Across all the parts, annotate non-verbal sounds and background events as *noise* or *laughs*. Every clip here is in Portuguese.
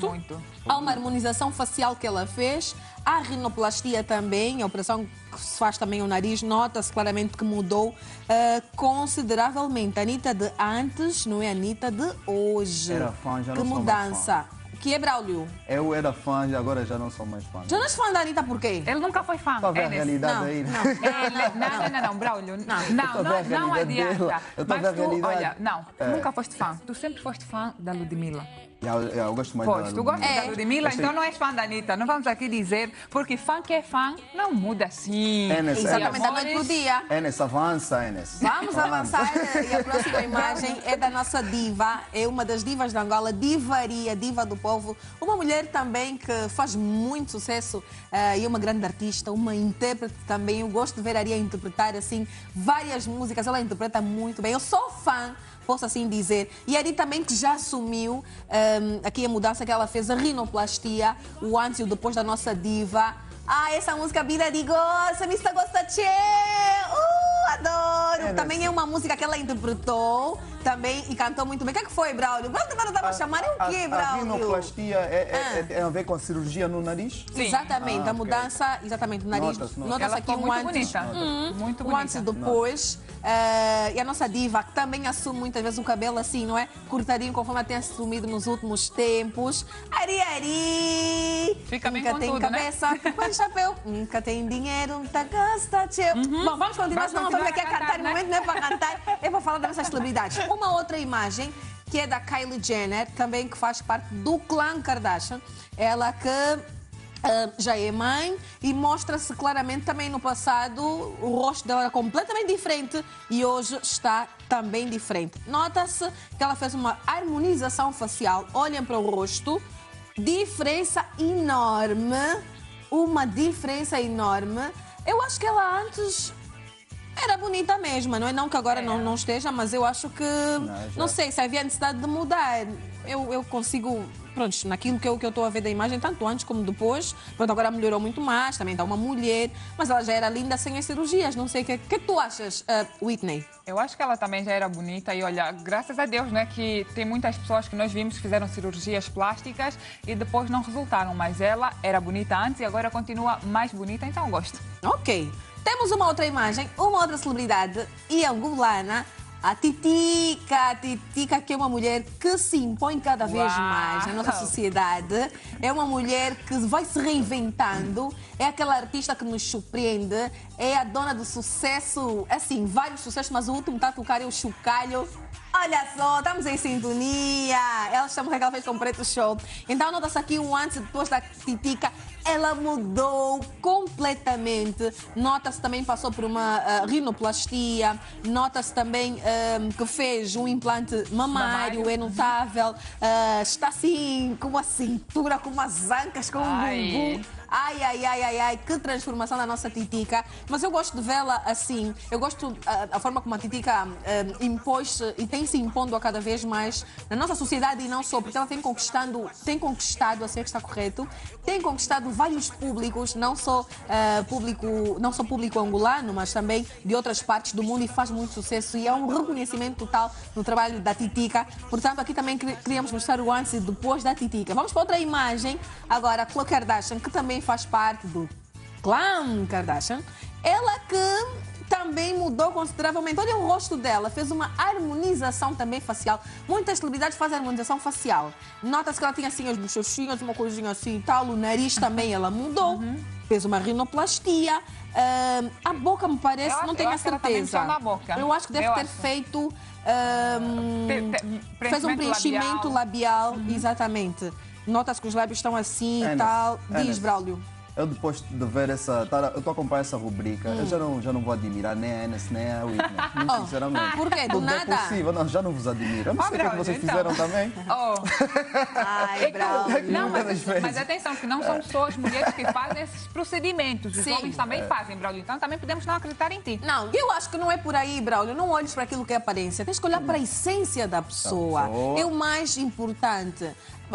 Muito. Há uma harmonização facial que ela fez, há rinoplastia também, a operação que se faz também o nariz, nota-se claramente que mudou uh, consideravelmente. A Anitta de antes não é a Anitta de hoje. Era fã, já que não sou mais mudança. Que é Braulio? Eu era fã e agora já não sou mais fã. Já não és fã da Anitta por quê? Ele nunca foi fã. Para ver a realidade Não, aí. não. Ele, não, não, não, não, Braulio. Não, não, não, não adianta. dela. Eu tô a Mas ver a tu, realidade. olha, não, tu É. nunca foste fã. Tu sempre foste fã da Ludmilla. Eu, gosto mais Pois, da tu gosta É. da Ludmilla, então não és fã da Anitta. Não vamos aqui dizer, porque fã que é fã não muda assim. Enes, Exatamente, da Amores, noite pro dia. Enes, avança, Enes. Vamos avançar *laughs* e a próxima imagem é da nossa diva, é uma das divas da Angola, Divaria, diva do povo, uma mulher também que faz muito sucesso eh, e uma grande artista, uma intérprete também. Eu gosto de ver a Aria interpretar assim várias músicas, ela interpreta muito bem. Eu sou fã. Posso assim dizer. E a Ari também que já assumiu ehm, aqui a mudança que ela fez, a rinoplastia, o antes e o depois da nossa diva. Ah, essa música Vida de Gosta, Mista Gosta Tchê! Uh, adoro! É, também é uma música que ela interpretou também e cantou muito bem. O que, é que foi, Braulio? Braulio agora estava a chamar é o quê, A, a Braulio? rinoplastia é, é, Ah. é- tem a ver com cirurgia no nariz? Sim. Exatamente, Ah, a mudança, exatamente, no nariz. Nota-se, nota-se. Ela aqui um muito antes. bonita. Muito bonita. antes e depois. eh, e a nossa diva, que também assume muitas vezes o cabelo assim, não é? Cortadinho, conforme ela tem assumido nos últimos tempos. Ari, Ari! Fica bem Nunca com tem tudo, né? cabeça, põe chapéu. *laughs* Nunca tem dinheiro, nunca gasta, tchê. Bom, vamos continuar, senão continuar vamos aqui a a cantar. cantar, No né? momento não é para cantar, é para falar das nossas celebridades. *laughs* Uma outra imagem que é da Kylie Jenner, também que faz parte do clã Kardashian. Ela que ah, já é mãe e mostra-se claramente também no passado o rosto dela era completamente diferente e hoje está também diferente. Nota-se que ela fez uma harmonização facial. Olhem para o rosto, diferença enorme, uma diferença enorme. Eu acho que ela antes era bonita mesmo, não é? Não que agora não, não esteja, mas eu acho que. Não, já. sei se havia necessidade de mudar. Eu, eu consigo. Pronto, naquilo que eu que eu estou a ver da imagem, tanto antes como depois. Pronto, agora melhorou muito mais, também está uma mulher, mas ela já era linda sem as cirurgias. Não sei o que, que tu achas, ah, Whitney? Eu acho que ela também já era bonita e olha, graças a Deus, né, que tem muitas pessoas que nós vimos que fizeram cirurgias plásticas e depois não resultaram, mas ela era bonita antes e agora continua mais bonita, então eu gosto. Ok. Temos uma outra imagem, uma outra celebridade e angolana, a Titica. A Titica, que é uma mulher que se impõe cada vez Uau! mais na nossa sociedade. É uma mulher que vai se reinventando. É aquela artista que nos surpreende. É a dona do sucesso, assim, vários sucessos, mas o último está a tocar é o Chocalho. Olha só, estamos em sintonia. Ela que ela fez com Preto Show. Então, nota-se aqui o antes e depois da Titica. Ela mudou completamente. Nota-se também passou por uma ah, rinoplastia. Nota-se também ah, que fez um implante mamário, Mamário. é notável. Ah, está assim, com uma cintura, com umas ancas, com um Ai. bumbum. Ai, ai, ai, ai, ai, que transformação da nossa Titica. Mas eu gosto de vê-la assim. Eu gosto ah, a forma como a Titica ah, impôs-se e tem se impondo a cada vez mais na nossa sociedade e não só, porque ela tem conquistando, tem conquistado, assim é que está correto, tem conquistado vários públicos, não só ah, público, não só público angolano, mas também de outras partes do mundo e faz muito sucesso e é um reconhecimento total no trabalho da Titica. Portanto, aqui também quer- queríamos mostrar o antes e depois da Titica. Vamos para outra imagem agora, Khloe Kardashian, que também faz parte do clã Kardashian. Ela que também mudou consideravelmente. Olha o rosto dela, fez uma harmonização também facial. Muitas celebridades fazem harmonização facial. Nota-se que ela tinha assim as bochechinhas, uma coisinha assim e tal. O nariz também ela mudou. Fez uma rinoplastia. Ah, a boca me parece, Eu acho- não tenho a também certeza. boca. Eu acho que deve Eu ter acho. feito. ah, te- fez um preenchimento labial. labial, exatamente. Nota-se que os lábios estão assim e Enes, tal. Diz. Braulio. Eu depois de ver essa. tá- Eu estou a acompanhar essa rubrica. Eu já não, já não vou admirar nem a Enes, nem a Whitney. *laughs* Muito Oh, sinceramente. por quê? Do Tudo é nada? possível. Não, já não vos admiro. Eu não Oh, sei o que, é vocês então. fizeram também. *laughs* Oh. Ai, É que- Braulio. Não, mas, mas atenção, que não são só as mulheres que fazem esses procedimentos. Os Sim. homens também fazem, Braulio. Então também podemos não acreditar em ti. Não, eu acho que não é por aí, Braulio. Não olhes para aquilo que é aparência. Tens que olhar para a essência da pessoa. pessoa. É o mais importante.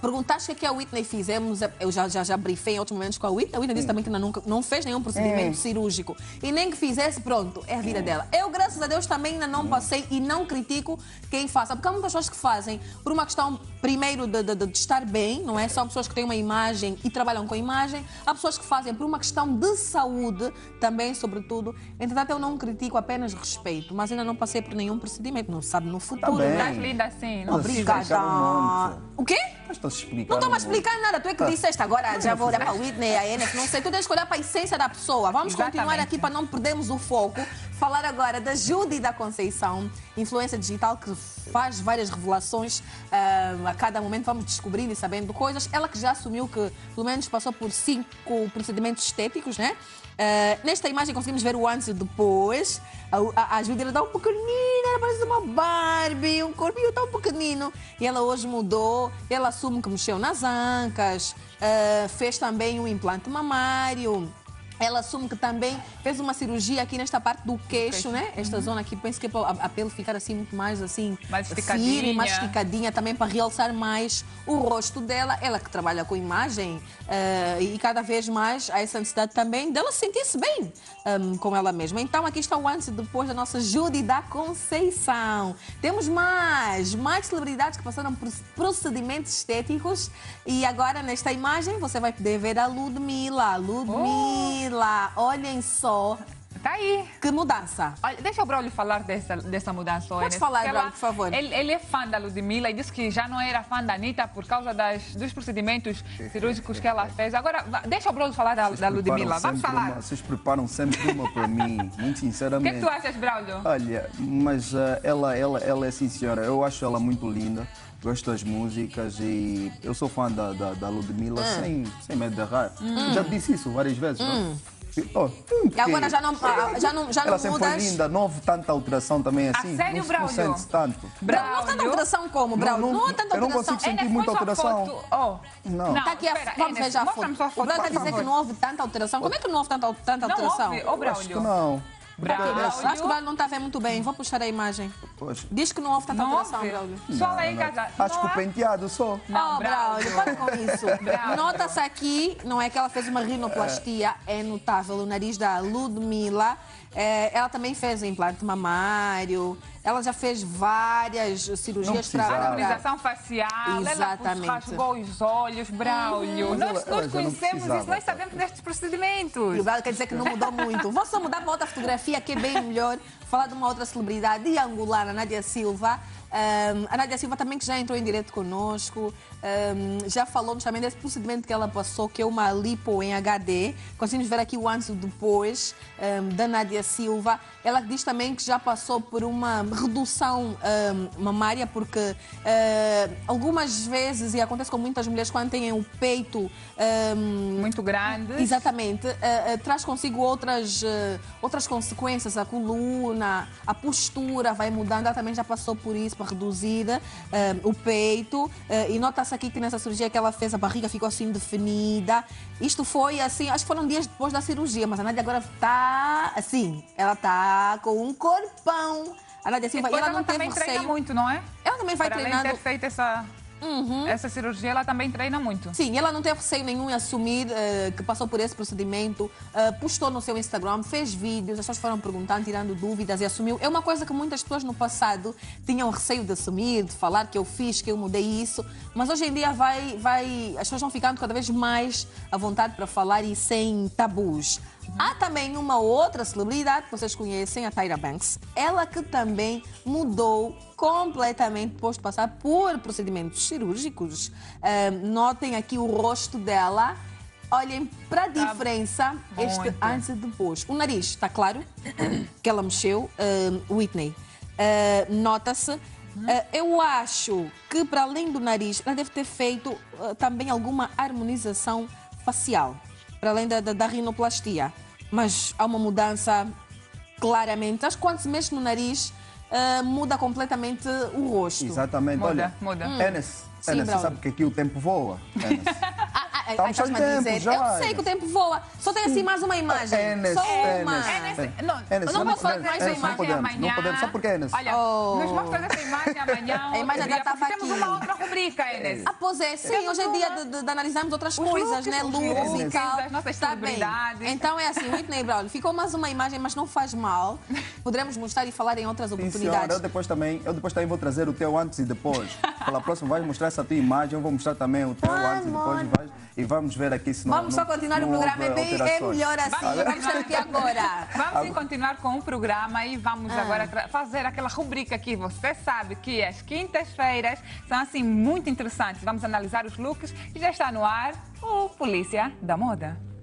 Perguntaste o que é que a Whitney fizemos, eu já, já, já briefei em outros momentos com a Whitney. A Whitney disse também que ainda nunca, não fez nenhum procedimento cirúrgico. E nem que fizesse, pronto, é a vida dela. Eu, graças a Deus, também ainda não passei e não critico quem faça. Porque há muitas pessoas que fazem por uma questão, primeiro, de, de, de estar bem, não é? São pessoas que têm uma imagem e trabalham com a imagem. Há pessoas que fazem por uma questão de saúde, também, sobretudo. Entretanto, eu não critico, apenas respeito. Mas ainda não passei por nenhum procedimento. Não sabe no futuro, bem. né? Estás linda assim, não um monte. O quê? Mas explicar. Não estou a explicar nada, tu é que Tá. disseste agora, já vou olhar para a Whitney, a Enes, não sei, tu tens que olhar para a essência da pessoa. Vamos continuar Exatamente. aqui para não perdermos o foco. Falar agora da Judy da Conceição, influência digital que faz várias revelações ah, a cada momento, vamos descobrindo e sabendo coisas. Ela que já assumiu que pelo menos passou por cinco procedimentos estéticos, né? Ah, nesta imagem conseguimos ver o antes e o depois. A, a, a Judy ela dá um pequenino, ela parece uma Barbie, um corpinho tão pequenino. E ela hoje mudou, ela assume que mexeu nas ancas, ah, fez também um implante mamário. Ela assume que também fez uma cirurgia aqui nesta parte do queixo, né? Esta zona aqui, penso que é para a, pele ficar assim muito mais assim Mais firme, esticadinha. mais esticadinha, também para realçar mais o rosto dela. Ela que trabalha com imagem eh, e cada vez mais há essa necessidade também dela se sentir-se bem ehm, com ela mesma. Então aqui está o antes e depois da nossa Judy da Conceição. Temos mais, mais celebridades que passaram por procedimentos estéticos e agora nesta imagem você vai poder ver a Ludmilla. Ludmilla, olhem só Tá aí. que mudança. Olha, deixa o Braulio falar dessa, dessa mudança. Pode Enes, falar, Braulio, por favor. Ele, ele é fã da Ludmilla e disse que já não era fã da Anitta por causa das, dos procedimentos cirúrgicos que ela fez. Agora, deixa o Braulio falar da, da Ludmilla. Vamos falar. uma- vocês preparam sempre uma para mim, muito O que é sinceramente. que tu achas, Braulio? Olha, mas ah, ela, ela, ela é sim senhora, eu acho ela muito linda, gosto das músicas e eu sou fã da, da, da Ludmilla Hum. sem, sem medo de errar. Já disse isso várias vezes, não? Oh, hum, E agora já não, ah, já não, já Ela não sempre foi linda, não houve tanta alteração também assim. sério, não, não Braulio? sente tanto. Braulio, não há tanta alteração como, Braulio? Não, Não, não, tanta eu não alteração. consigo sentir Enes, muita alteração. foto. Oh. Não. Está aqui a, espera, vamos Enes, ver já a foto. O foto, Braulio está a dizer que não houve tanta alteração. Como é que não houve tanta, tanta Não alteração? houve. Oh, Acho que Braulio. não. Braulio. Acho que o Braulio não está a ver muito bem. Vou puxar a imagem. Pois. Diz que não houve tanta alteração. Braulio. Só lá em Não, não. casa. Acho não que o há- penteado só. Não, oh, Braulio, para com isso. *laughs* Braulio. Nota-se aqui, não é que ela fez uma rinoplastia, é notável o nariz da Ludmilla. É, ela também fez implante mamário. Ela já fez várias cirurgias para. Harmonização facial, Exatamente. ela rasgou os olhos, Braulio. Mas Nós, nós conhecemos isso, nós sabemos destes E procedimentos. o Braulio quer dizer que não mudou muito. Vou só mudar para outra fotografia que é bem melhor. Falar de uma outra celebridade angolana, Nádia Silva. Ahm, a Nádia Silva também que já entrou em direto conosco, ahm, já falou-nos também desse procedimento que ela passou, que é uma lipo em HD. Conseguimos ver aqui o antes e o depois ahm, da Nádia Silva. Ela diz também que já passou por uma redução mamária, porque ah, algumas vezes, e acontece com muitas mulheres quando têm o peito Muito grande. Exatamente. Eh, eh, traz consigo outras, eh, outras consequências. A coluna, a postura vai mudando. Ela também já passou por isso, reduzir eh, o peito. Eh, e nota-se aqui que nessa cirurgia que ela fez, a barriga ficou assim definida. Isto foi assim, acho que foram dias depois da cirurgia, mas a Nádia agora está assim. Ela está com um corpão. A Nádia Silva, e ela ela não teve também treina receio. muito, não é? Ela também vai Para além treinando. ter feito essa, essa cirurgia, ela também treina muito. Sim, ela não teve receio nenhum em assumir eh, que passou por esse procedimento, eh, postou no seu Instagram, fez vídeos, as pessoas foram perguntando, tirando dúvidas e assumiu. É uma coisa que muitas pessoas no passado tinham receio de assumir, de falar que eu fiz, que eu mudei isso, mas hoje em dia vai, vai, as pessoas vão ficando cada vez mais à vontade para falar e sem tabus. Há também uma outra celebridade que vocês conhecem, a Tyra Banks. Ela que também mudou completamente depois de passar por procedimentos cirúrgicos. Ah, notem aqui o rosto dela. Olhem para a diferença este muito. antes e depois. O nariz está claro *coughs* que ela mexeu, ah, Whitney. Ah, Nota-se. Ah, eu acho que, para além do nariz, ela deve ter feito ah, também alguma harmonização facial, para além da, da, da rinoplastia. Mas há uma mudança claramente. Acho que quando se mexe no nariz, ah, muda completamente o rosto. Exatamente, Muda, olha. muda. Enes, Sim, Enes, você Braulio. sabe que aqui o tempo voa. Enes. *laughs* Ah, ah, Ah, Estamos sem tempo dizer. já. Eu sei que o tempo voa. Só tem assim mais uma imagem. Enes, Só uma. Enes, Enes, não, Enes, não posso fazer Enes, mais Enes, uma não imagem podemos, amanhã. não podemos, só porque Enes. Olha, Oh. nos mostra imagem amanhã. A imagem dia, estava porque Temos aqui. uma outra rubrica, Enes. Ah, pois é, sim, hoje é dia de, de- de analisarmos outras Os coisas, looks, né? Looks e tal. das nossas Está bem. Então é assim, Whitney Brown, ficou mais uma imagem, mas não faz mal. Poderemos mostrar e falar em outras Sim, senhora, oportunidades. eu depois também, eu depois também vou trazer o teu antes e depois. Pela próxima vais mostrar essa tua imagem, eu vou mostrar também o teu Ah, antes e depois e, vais- e vamos ver aqui se não Vamos só continuar não o programa, é, bem, é melhor assim. Vamos Vamos aqui agora. Vamos continuar com o programa e vamos Ah. agora fazer aquela rubrica que você sabe que as quintas-feiras são assim muito interessantes. Vamos analisar os looks e já está no ar o Polícia da Moda.